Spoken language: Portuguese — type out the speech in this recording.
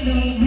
Música